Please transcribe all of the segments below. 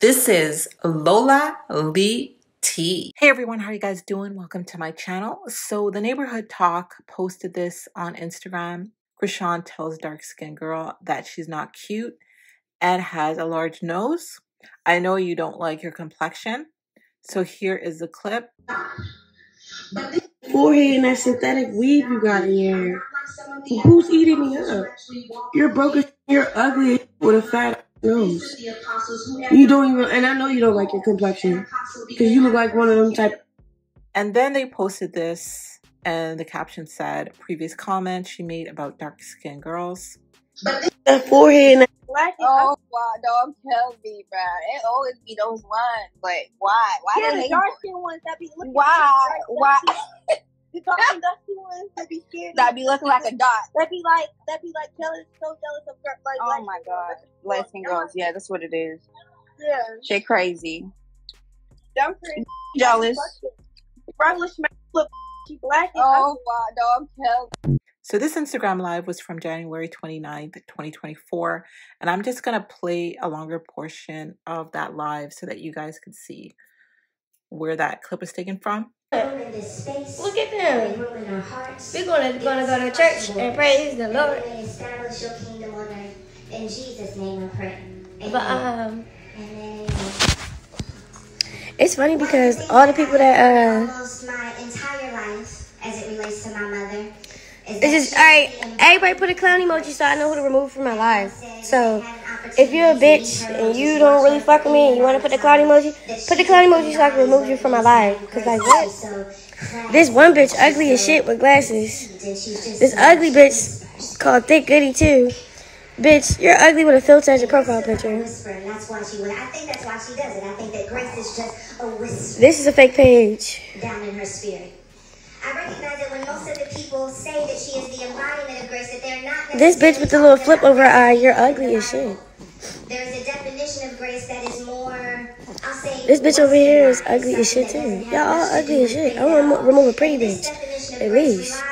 This is Lola Lee Tea. Hey everyone, how are you guys doing? Welcome to my channel. So the neighborhood talk posted this on Instagram. Chrisean tells dark skinned girl that she's not cute and has a large nose. I know you don't like your complexion. So here is the clip. Forehead and that synthetic weave you got in your hair. Who's eating me up? You're broken. You're ugly with a fat nose. You don't even, and I know you don't like your complexion because you look like one of them type. And then they posted this, and the caption said, "Previous comment she made about dark skinned girls." That forehead and that Black and Oh wow, don't tell me, bro. It always be those ones, but why? Why yeah, the dark skin ones that be looking Why? Why? The dark and dusty ones that be scared. That be looking like a dot. That'd be like that'd be like jealous, so jealous of girl- like. Oh light my skin god, girls. light skin girls. Yeah, that's what it is. Yeah, Shit, crazy. them crazy. Jealous. Regular smack look. She black Oh wow, don't tell. So this Instagram live was from January 29th, 2024, and I'm just going to play a longer portion of that live so that you guys can see where that clip is taken from. Look at them. We're gonna gonna go to church and praise the Lord. Establish your kingdom on earth. In Jesus' name I pray. But um, it's funny because all the people that uh, Almost my entire life, as it relates to my mother, is it's just all right. Everybody put a clown emoji so I know who to remove from my life. So if you're a bitch and you don't really fuck with me and you want to put the cloud emoji, put the cloud emoji so I can remove you from my life. Cause like what? This one bitch ugly as shit with glasses. This ugly bitch called Thick Goody too. Bitch, you're ugly with a filter as your profile picture. whisper, and that's why she would. I think that's why she does it. I think that grace is just a whisper This is a fake page. down in her spirit. I recognize that when most of the people say that she is the embodiment of grace, that they're not. This bitch with the little flip over her eye, you're ugly as shit. There is a definition of grace that is more. I'll say. This bitch over here is ugly as shit too. Y'all all ugly as shit. I want to remove a pretty bitch. At least.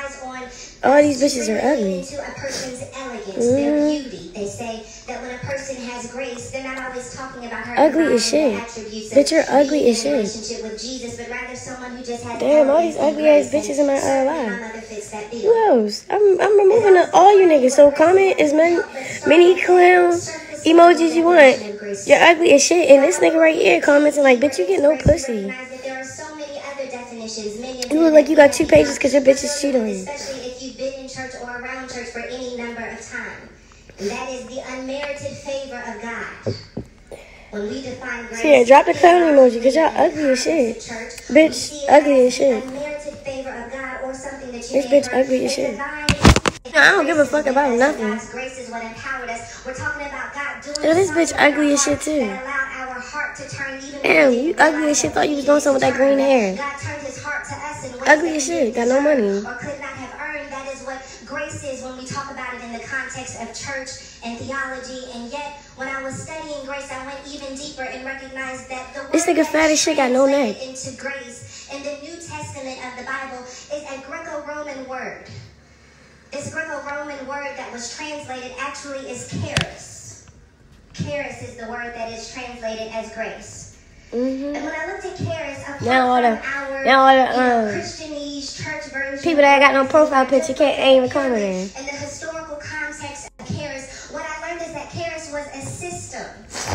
All these bitches are ugly. To a person's elegance, their beauty. They say that when a person has grace, they're not always talking about her Ugly as shit. embodying the attributes of Bitch, you're ugly as shit. Relationship with Jesus, but rather someone who just has Damn, all these ugly ass bitches in my, uh, certainly live. my mother fits that bill. Who else? I'm, I'm removing all you niggas. So comment as many, many clown emojis you want. You're ugly as shit. And this nigga right here commenting like, bitch, you get no pussy. You look like you got two pages because your bitches cheat on you. Especially if you've been in church or around church for any number of time. That is the unmerited favor of God. When we define grace, So yeah, drop the clown emoji because y'all ugly as shit. church, Bitch, we see it ugly as shit. the Unmerited favor of God or something that you This bitch ugly as shit. I don't give a fuck about nothing. God's grace is what empowered us. We're talking about God doing Yo, this bitch ugly as shit, too. that allowed our heart to turn even Damn, you ugly as shit. Thought you was doing something with that green hair. God turned his heart to us in ways Ugly as shit, got no money. Or could not have earned. That is what grace is when we talk about it in the context of church and theology. And yet, when I was studying grace, I went even deeper and recognized that the This nigga fat as shit, got no neck. Into grace in the New Testament of the Bible is a Greco-Roman word. This Greco-Roman word that was translated actually is charis. Charis is the word that is translated as grace. hmm And when I looked at charis, apart Now all the- our now all the, um, Christianese church version, People that ain't got no profile picture can't ain't even comment in. in the historical context of charis, what I learned is that charis was a system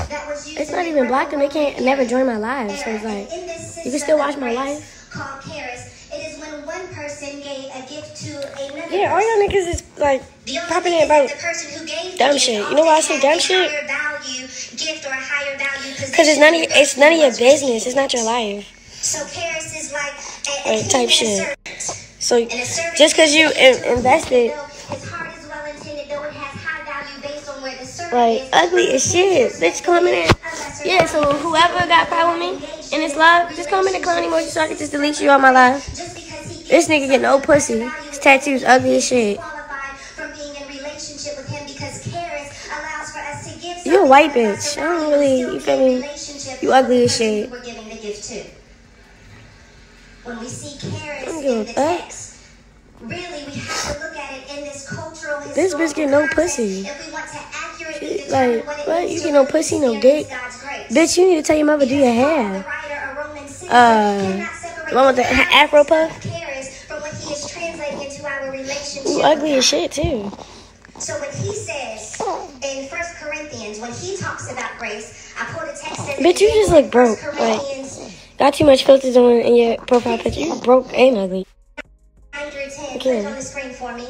that was used. It's not even black and they can't never join my live. So it's like, in this you can still watch my life. Called charis. It is when one person gave a gift to another. Yeah, all y'all niggas is like The popping in about the who gave dumb shit. You know why I say dumb shit? higher value gift or a higher value Because it's none of your, it's none of your than the person who business. It's not your life. So Paris is like a, type shit. So And just because you in- invested, Though His heart well intended, though it has high value based on where the servant like ugly as shit, bitch, comment in. Yeah, so whoever got problem with me in this live, just comment in clown emoji so I can just delete you on my live. Just because he This nigga get no pussy. Tattoos ugly as shit. qualified from being in relationship with him because charis allows for us to give You a white something of lesser bitch. I don't really- you feel me? You ugly as shit. We're giving the gift to. When we see charis in the text, really we have to look at it in this cultural This bitch get no pussy. if we want to She- like, what? You get no pussy, no dick? Bitch, you need to tell your mother do your hair. Uh, the one with the afro puff. Ugly as shit too. So when he says in First Corinthians, when he talks about grace, I pulled a text. Bitch, you just look broke. Like, got too much filters on in your profile picture. You broke and ugly. 910, put it on the screen for me.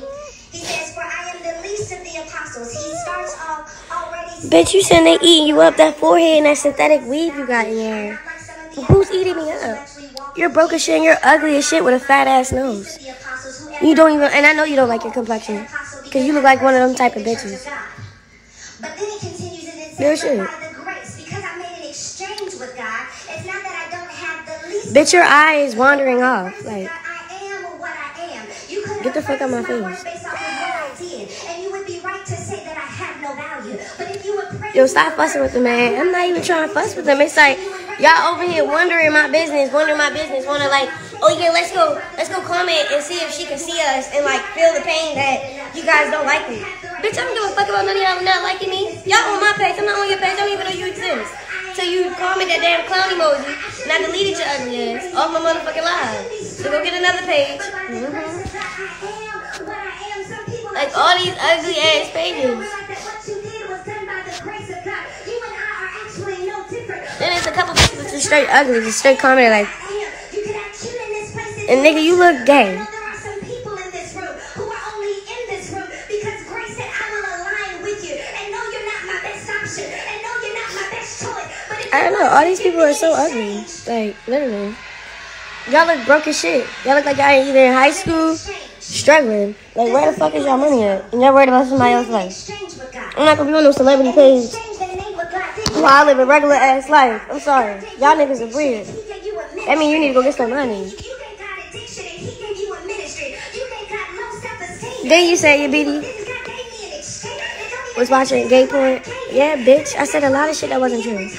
He says, For I am the least of the apostles. He starts off already. Bitch, you saying they eating you up that forehead and that synthetic weave you got in there. Who's eating me up? You're broke as shit and you're ugly as shit with a fat ass nose. You don't even, and I know you don't like your complexion. Because you look like one of them type of bitches. But then he continues and it says, shit. By the grace, because I made an exchange with God, it's not that I don't have the least Bitch, your eye is wandering off. Like, I am what I am. Get the fuck out my face. based off of what I and you would be right to say that I have no value. But if you would praise yo, stop fussing with the man. I'm not even trying to fuss with them. It's like, y'all over here wondering my business, wondering my business, wondering like, oh yeah, let's go, let's go comment and see if she can see us and like feel the pain that you guys don't like me. Bitch, I don't give a fuck about none of y'all not liking me. Y'all on my page, I'm not on your page, I don't even know you exist. So you comment that damn clown emoji, and I deleted your ugly ass off my motherfucking live. So go get another page. Mhm. Like all these ugly ass pages. Then it's a couple people just straight ugly, just straight commenting like, and nigga, you look gay. There are some people in this room who are only in this room because grace said, I will align with you. And no, you're not my best option. And no, you're not my best choice. But I don't know. All these people are so ugly. Like literally, y'all look broke as shit. Y'all look like y'all ain't either in high school struggling. Like where the fuck is y'all money at? And y'all worried about somebody else's life. I'm not gonna be on no celebrity page Exchange the name with God. Didn't while I live a regular ass life. I'm sorry. Y'all niggas are weird. He gave you a That mean you need to go get some money. You gave God addiction and he gave you a ministry. You gave God low self-esteem. Then you say you BD Then God gave me an exchange. It don't even was watching gay porn. Yeah, bitch. I said a lot of shit that wasn't true. I gave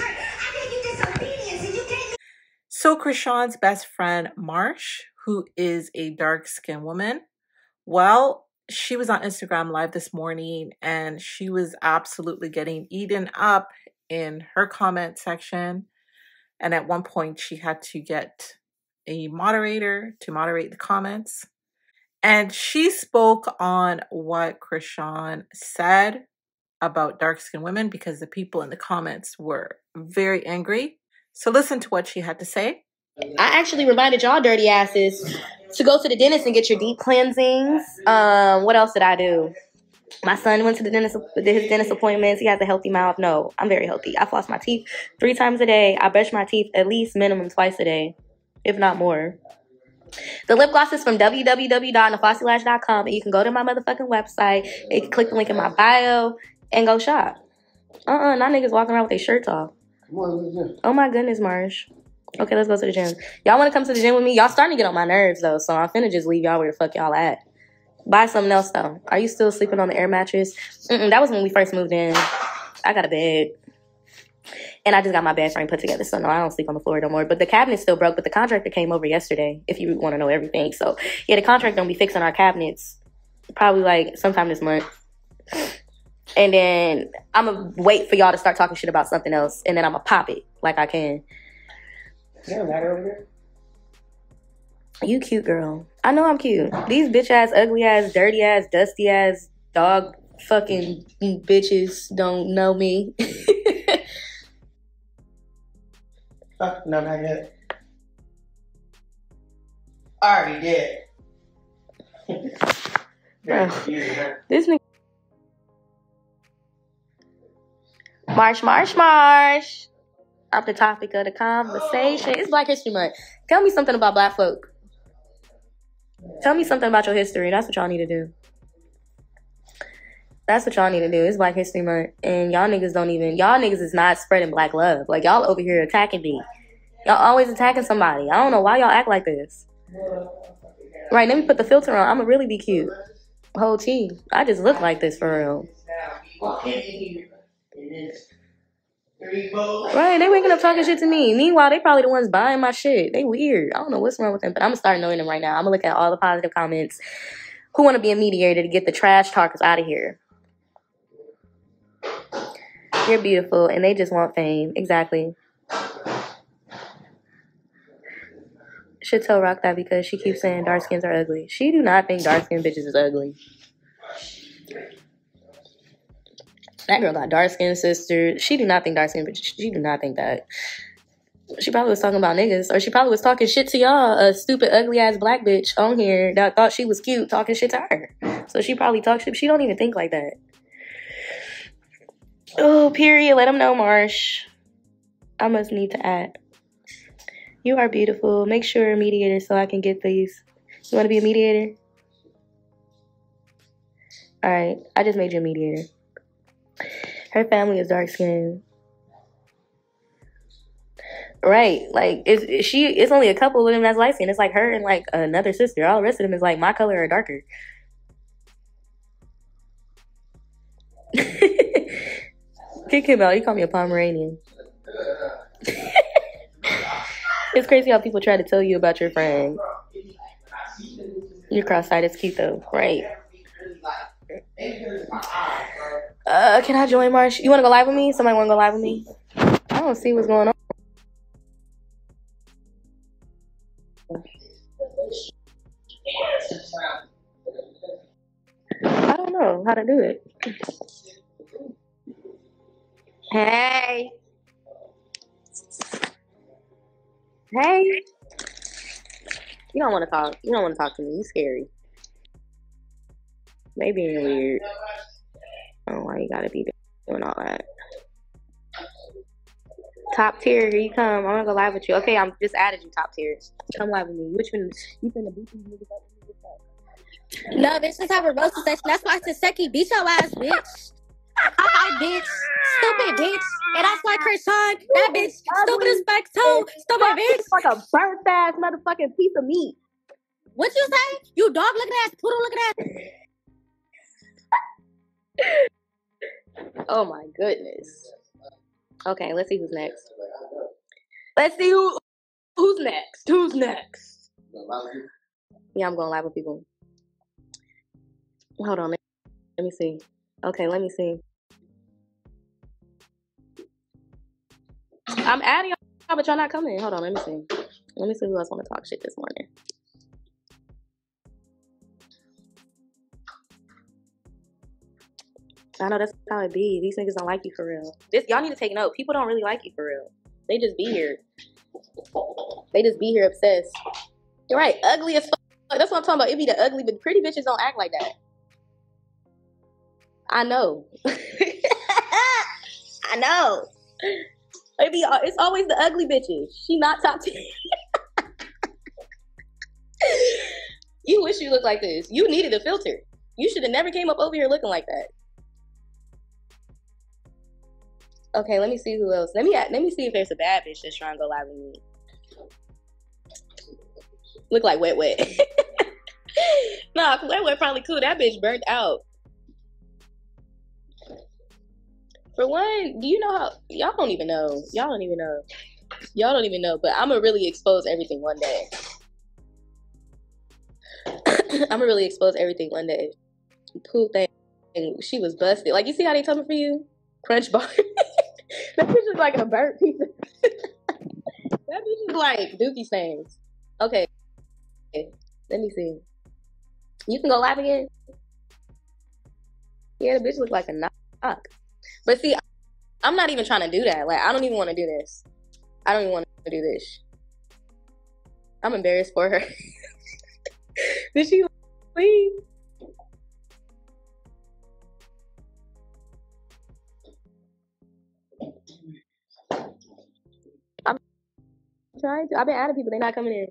you disobedience and you gave me So, Chrisean's best friend, Marsh, who is a dark skinned woman, well, she was on Instagram live this morning and she was absolutely getting eaten up in her comment section. And at one point, she had to get a moderator to moderate the comments. And she spoke on what Chrisean said about dark skinned women because the people in the comments were very angry. So, listen to what she had to say. I actually reminded y'all dirty asses to go to the dentist and get your deep cleansings. Um, what else did I do? My son went to the dentist, his dentist appointments. He has a healthy mouth. No, I'm very healthy. I floss my teeth three times a day. I brush my teeth at least minimum twice a day, if not more. The lip gloss is from www.naflossylAsh.com, and you can go to my motherfucking website. You can click the link in my bio and go shop. Uh-uh, not niggas walking around with their shirts off. Oh my goodness, Marsh. Okay, let's go to the gym. Y'all want to come to the gym with me? Y'all starting to get on my nerves though, so I'm finna just leave y'all where the fuck y'all at. Buy something else though. Are you still sleeping on the air mattress? Mm-mm, that was when we first moved in. I got a bed. And I just got my bed frame put together, so no, I don't sleep on the floor no more. But the cabinet's still broke, but the contractor came over yesterday, if you want to know everything. So, yeah, the contractor gonna be fixing our cabinets probably like sometime this month. And then I'm gonna wait for y'all to start talking shit about something else, and then I'm gonna pop it like I can. Is there a ladder over here? You cute girl. I know I'm cute. These bitch ass, ugly ass, dirty ass, dusty ass, dog fucking bitches don't know me. Fuck, no, not yet. I already did. Bro. this nigga. Marsh, marsh, marsh. Off the topic of the conversation. It's Black History Month. Tell me something about black folk. Tell me something about your history. That's what y'all need to do. That's what y'all need to do. It's Black History Month. And y'all niggas don't even, y'all niggas is not spreading black love. Like, y'all over here attacking me. Y'all always attacking somebody. I don't know why y'all act like this. Right, let me put the filter on. I'ma really be cute. Whole. I just look like this for real. Right, they waking up talking shit to me. Meanwhile, they probably the ones buying my shit. They weird. I don't know what's wrong with them, but I'm gonna start knowing them right now. I'm gonna look at all the positive comments. Who want to be a mediator to get the trash talkers out of here? You're beautiful, and they just want fame. Exactly. Should tell Rock that because she keeps saying dark skins are ugly. She do not think dark skin bitches is ugly. That girl got dark skin sisters. She do not think dark skin bitches. She do not think that. She probably was talking about niggas, or she probably was talking shit to y'all, a stupid, ugly ass black bitch on here that thought she was cute talking shit to her. So she probably talks shit. She don't even think like that. Oh, period. Let them know, Marsh. I must need to add. You are beautiful. Make sure you're a mediator so I can get these. You want to be a mediator? All right. I just made you a mediator. Her family is dark skinned. Right, like it's she. It's only a couple of them that's light skinned. It's like her and like another sister. All the rest of them is like my color or darker. Kick him out. He called me a Pomeranian. it's crazy how people try to tell you about your friend. You're cross-eyed. It's cute though, right? Uh, can I join Marsh? You want to go live with me? Somebody want to go live with me? I don't see what's going on. I don't know how to do it. Hey. Hey. You don't want to talk. You don't want to talk to me. You scary. Being weird. Know why you gotta be doing all that. Top tier, here you come. I'm gonna go live with you. Okay, I'm just added you top tiers. Come live with me. Which one? You finna beat these niggas up? No, bitch, let's have a roasting session. That's why I said, Seki, beat your ass, bitch. Hi, bitch. Stupid bitch. And I that's why Chrisean, that bitch, stupid as fuck too. Stupid bitch. Like a burnt ass motherfucking piece of meat. What you say? You dog looking ass, poodle looking ass. Oh my goodness. Okay, let's see who's next. Let's see who who's next. Who's next? Yeah, I'm going live with people. Hold on, let me see. Okay, let me see. I'm adding y'all, but y'all not coming. Hold on, let me see. Let me see who else want to talk shit this morning. I know that's how it be. These niggas don't like you for real. This y'all need to take note. People don't really like you for real. They just be here. They just be here obsessed. You're right. Ugly as fuck. That's what I'm talking about. It be the ugly, but pretty bitches don't act like that. I know. I know. It be, it's always the ugly bitches. She not top ten. you wish you looked like this. You needed a filter. You should have never came up over here looking like that. Okay, let me see who else. Let me let me see if there's a bad bitch that's trying to go live with me. Look like wet wet. nah, wet wet probably cool. That bitch burnt out. For one, do you know how y'all don't even know? Y'all don't even know. Y'all don't even know. But I'm gonna really expose everything one day. I'm gonna really expose everything one day. Pooh thing, And she was busted. Like you see how they told me for you? Crunch bar. that bitch is like a burnt. Of that bitch is like dookie stains. Okay. okay, let me see. You can go live again. Yeah, the bitch look like a knock. But see, I'm not even trying to do that. Like, I don't even want to do this. I don't even want to do this. I'm embarrassed for her. Did she leave? I'm trying to. I've been adding people. They're not coming in.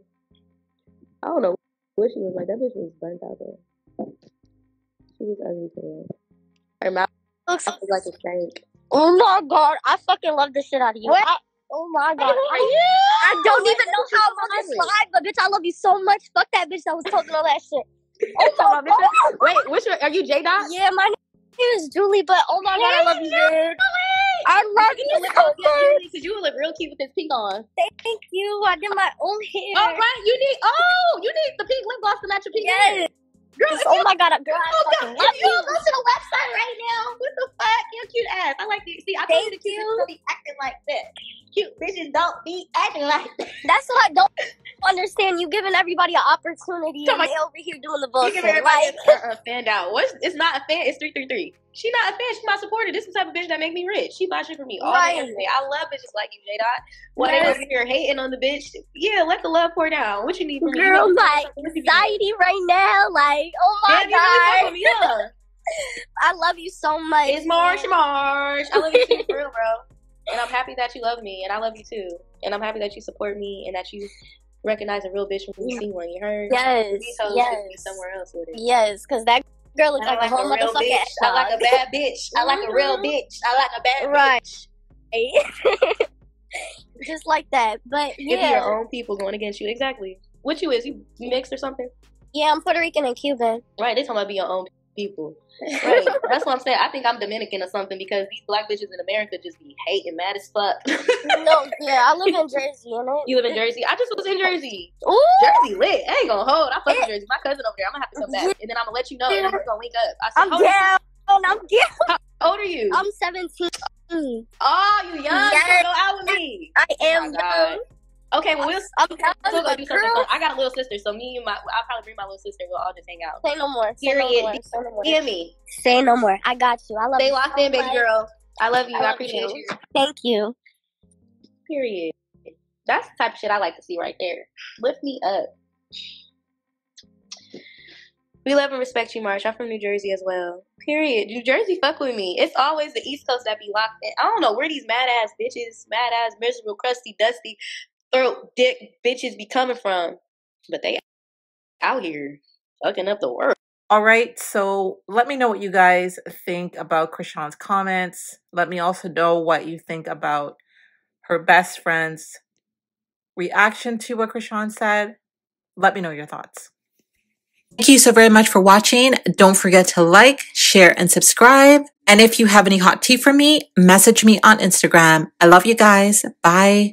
I don't know what she was like. That bitch was burnt out though. She was ugly to Looks like a snake. Oh my god, I fucking love the shit out of you. I, oh my god. I, I don't even know how I'm on this live, but bitch, I love you so much. Fuck that bitch that was talking all that shit. Oh my god. Wait, which? Are you J Dot? Yeah, my name is Julie, but oh my god, I love you, dude. I love you look so oh, so much. Julie, because you look real cute with this pink on. Thank you. I did my own hair. Oh, right. You need, oh, you need the pink lip gloss to match your pink hair. Girl, Oh you, my god, girl, I oh, fucking God, love you go to the website right now, what the fuck? Your cute ass. I like you. see. I told you the Thank cute you. bitches don't be acting like that. Cute bitches don't be acting like that. That's why I don't understand. You giving everybody an opportunity, Come and they over here doing the You bullshit. give everybody Like, a, a fan out. What's it's not a fan. It's three three three. She not a fan. She's my supporter. This is the type of bitch that make me rich. She buys shit for me all Right. day, every day. I love bitches like you, J Dot. They Yes. over here hating on the bitch, yeah, let the love pour down. What you need from me? You girl, What you need? anxiety right now. Like, oh my you really god, me? I love you so much. It's Marsh, Marsh. I love you too, for real, bro. And I'm happy that you love me, and I love you too. And I'm happy that you support me, and that you recognize a real bitch when you see one. You heard? Yes, These hoes yes, should be somewhere else with it. yes, because that girl looks like, like a whole a real motherfucking bitch. I like a bad bitch. I like a real mm-hmm. bitch. I like a bad Right. bitch. just like that. But yeah, your own people going against you. Exactly. What you is? You, you mixed or something? yeah, I'm Puerto Rican and Cuban. Right. They talking about be your own people. Right. That's what I'm saying. I think I'm Dominican or something because these black bitches in America just be hating mad as fuck. no, yeah, I live in Jersey, innit? you live in Jersey. I just was in Jersey. Ooh, Jersey lit. I ain't gonna hold. I fuck with Jersey. My cousin over there. I'm gonna have to come back, and then I'm gonna let you know, and we're gonna link up. I said, I'm down. I'm down. How old are you? I'm 17. oh, you young. Yes. You go out with me. I Oh am God. young. Okay, well we'll I'm still gonna do something. fun. I got a little sister, so me and my I'll probably bring my little sister. We'll all just hang out. say no more. Say no Period. more. Say no more. Hear me. Say no more. I got you. I love Stay you. locked so in, baby girl. I love you. I I, appreciate you. you. Thank you. Period. That's the type of shit I like to see right there. Lift me up. We love and respect you, Marsh. I'm from New Jersey as well. Period. New Jersey fuck with me. It's always the East Coast that be locked in. I don't know where these mad ass bitches, mad ass, miserable, crusty, dusty, throat dick bitches be coming from. But they out here fucking up the world. All right, so let me know what you guys think about Chrisean's comments. Let me also know what you think about her best friend's reaction to what Chrisean said. Let me know your thoughts. Thank you so very much for watching. Don't forget to like, share, and subscribe. And if you have any hot tea for me, message me on Instagram. I love you guys. Bye.